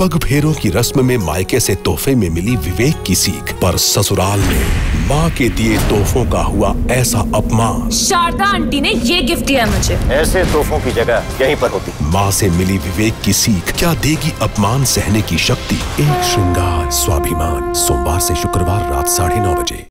पग फेरों की रस्म में मायके से तोहफे में मिली विवेक की सीख पर ससुराल में माँ के दिए तोहफों का हुआ ऐसा अपमान। शारदा आंटी ने ये गिफ्ट दिया मुझे। ऐसे तोहफों की जगह यहीं पर होती। माँ से मिली विवेक की सीख क्या देगी अपमान सहने की शक्ति? एक श्रृंगार स्वाभिमान। सोमवार से शुक्रवार रात साढ़े नौ बजे।